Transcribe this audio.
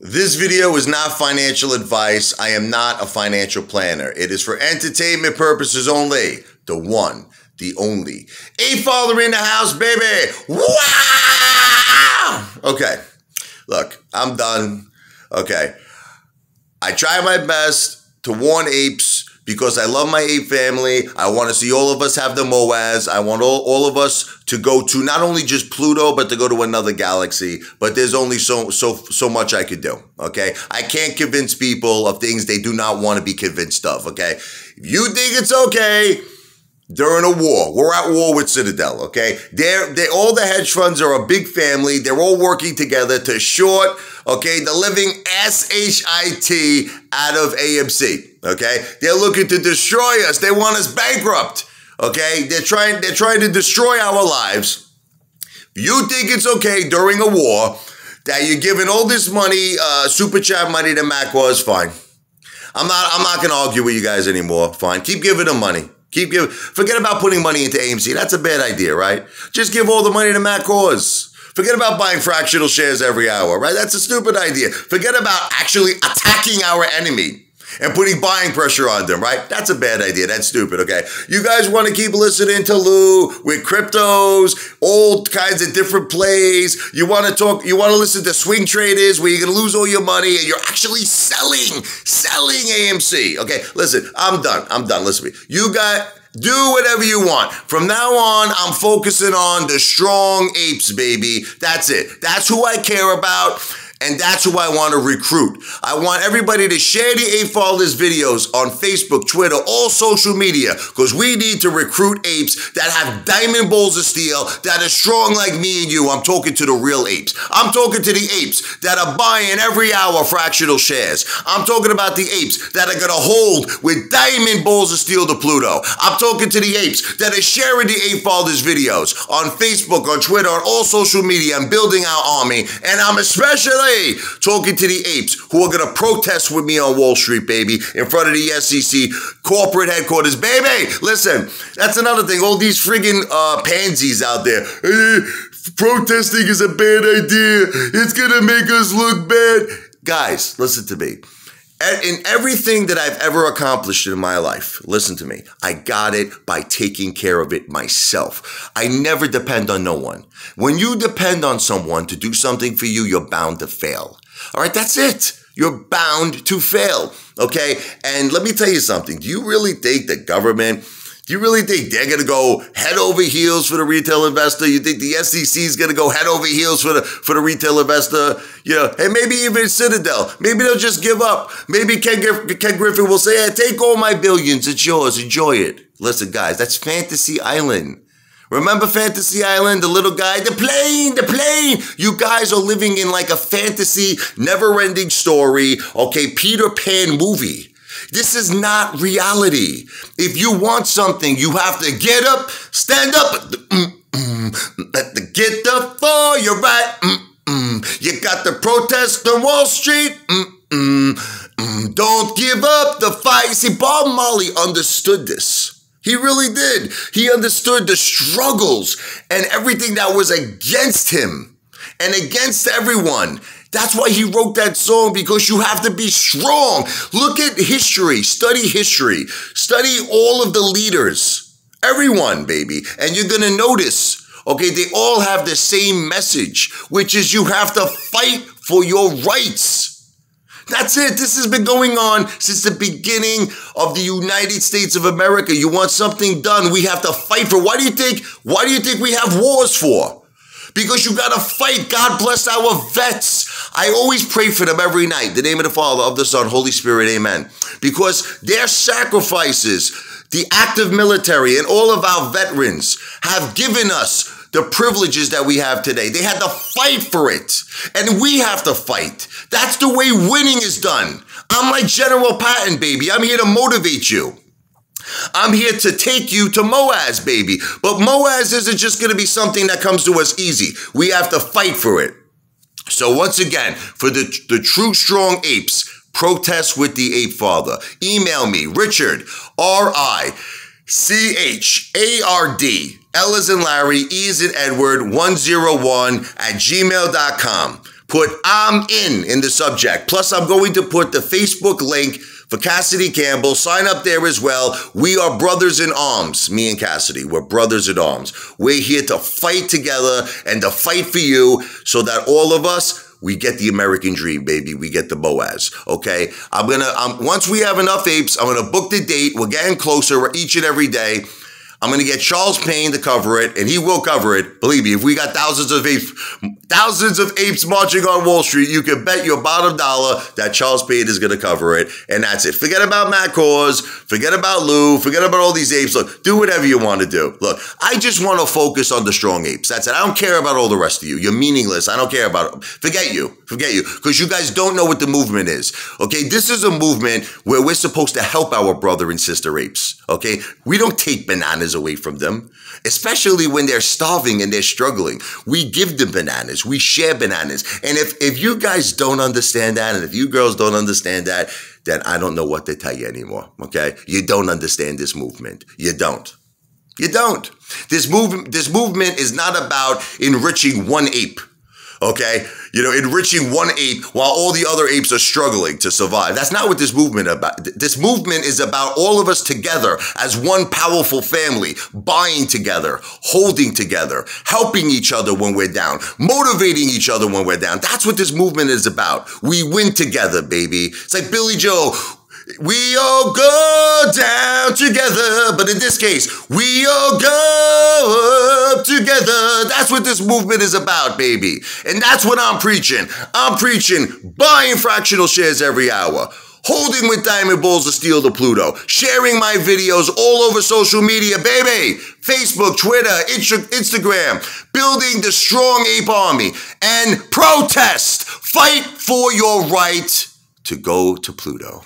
This video is not financial advice. I am not a financial planner. It is for entertainment purposes only. The one, the only. Apefather in the house, baby. Wow! Okay. Look, I'm done. Okay. I try my best to warn apes because I love my ape family. I want to see all of us have the MOASS. I want all, all of us to go to not only just Pluto, but to go to another galaxy. But there's only so so so much I could do. Okay. I can't convince people of things they do not want to be convinced of. Okay. If you think it's okay, during a war. We're at war with Citadel, okay? They're, they all the hedge funds are a big family. They're all working together to short, okay, the living S-H-I-T out of AMC, okay? They're looking to destroy us. They want us bankrupt, okay? They're trying, they're trying to destroy our lives. You think it's okay during a war that you're giving all this money, uh, super chat money to Matt Kohrs fine. I'm not, I'm not going to argue with you guys anymore. Fine. Keep giving them money. Keep giving. Forget about putting money into AMC. That's a bad idea, right? Just give all the money to Kohrs. Forget about buying fractional shares every hour, right? That's a stupid idea. Forget about actually attacking our enemy and putting buying pressure on them, right? That's a bad idea. That's stupid, okay? You guys want to keep listening to Lou with cryptos, all kinds of different plays. You want to talk, you want to listen to swing traders where you're going to lose all your money and you're actually selling, selling AMC. Okay, listen, I'm done. I'm done. Listen to me. You got, do whatever you want. From now on, I'm focusing on the strong apes, baby. That's it. That's who I care about. And that's who I want to recruit. I want everybody to share the Ape Fathers videos on Facebook, Twitter, all social media, because we need to recruit apes that have diamond balls of steel, that are strong like me and you. I'm talking to the real apes. I'm talking to the apes that are buying every hour fractional shares. I'm talking about the apes that are going to hold with diamond balls of steel to Pluto. I'm talking to the apes that are sharing the Ape Fathers videos on Facebook, on Twitter, on all social media I'm building our army. And I'm especially talking to the apes who are going to protest with me on Wall Street, baby, in front of the SEC corporate headquarters. Baby, listen, that's another thing. All these friggin' uh, pansies out there. protesting is a bad idea. It's going to make us look bad. Guys, listen to me in everything that I've ever accomplished in my life, listen to me, I got it by taking care of it myself. I never depend on no one. When you depend on someone to do something for you, you're bound to fail. All right, that's it. You're bound to fail. Okay. And let me tell you something. Do you really think the government do you really think they're going to go head over heels for the retail investor? You think the SEC is going to go head over heels for the for the retail investor? You know, and maybe even Citadel. Maybe they'll just give up. Maybe Ken, Ken Griffin will say, hey, take all my billions. It's yours. Enjoy it. Listen, guys, that's Fantasy Island. Remember Fantasy Island, the little guy, the plane, the plane. You guys are living in like a fantasy, never ending story, okay, Peter Pan movie. This is not reality. If you want something, you have to get up, stand up, let the get up for your right. You got the protest on Wall Street. Mm, don't give up the fight. See, Bob Marley understood this. He really did. He understood the struggles and everything that was against him and against everyone. That's why he wrote that song because you have to be strong. Look at history, study history, study all of the leaders, everyone, baby. And you're going to notice, okay, they all have the same message, which is you have to fight for your rights. That's it. This has been going on since the beginning of the United States of America. You want something done, we have to fight for. Why do you think, why do you think we have wars for? Because you got to fight. God bless our vets. I always pray for them every night. The name of the Father, of the Son, Holy Spirit, amen. Because their sacrifices, the active military, and all of our veterans have given us the privileges that we have today. They had to fight for it, and we have to fight. That's the way winning is done. I'm like General Patton, baby. I'm here to motivate you. I'm here to take you to MOASS, baby. But MOASS isn't just going to be something that comes to us easy. We have to fight for it. So once again, for the, the true strong apes, protest with the ape father. Email me, Richard, R-I, C-H-A-R-D, L as in Larry, E as in Edward, 101 at gmail.com. put I'm in in the subject. Plus, I'm going to put the Facebook link for Cassady Campbell. Sign up there as well. We are brothers in arms, me and Cassady. We're brothers in arms. We're here to fight together and to fight for you so that all of us we get the American dream, baby. We get the MOASS. Okay. I'm gonna. Once we have enough apes, I'm gonna book the date. We're getting closer each and every day. I'm going to get Charles Payne to cover it, and he will cover it. Believe me, if we got thousands of apes, thousands of apes marching on Wall Street, you can bet your bottom dollar that Charles Payne is going to cover it, and that's it. Forget about Matt Kohrs, forget about Lou, forget about all these apes. Look, do whatever you want to do. Look, I just want to focus on the strong apes. That's it. I don't care about all the rest of you. You're meaningless. I don't care about. Forget you. Forget you. Because you guys don't know what the movement is. Okay, this is a movement where we're supposed to help our brother and sister apes. Okay, we don't take bananas away from them, especially when they're starving and they're struggling. We give them bananas, we share bananas. And if, if you guys don't understand that, and if you girls don't understand that, then I don't know what to tell you anymore. Okay? You don't understand this movement. You don't. You don't. This movement, this movement is not about enriching one ape. Okay, you know, enriching one ape while all the other apes are struggling to survive. That's not what this movement about. This movement is about all of us together as one powerful family, buying together, holding together, helping each other when we're down, motivating each other when we're down. That's what this movement is about. We win together, baby. It's like Billy Joel. We all go down together, but in this case, we all go up together. That's what this movement is about, baby. And that's what I'm preaching. I'm preaching buying fractional shares every hour holding with diamond balls to steal the Pluto, sharing my videos all over social media, baby, Facebook, Twitter, Instagram, building the strong ape army, and protest, fight for your right to go to Pluto.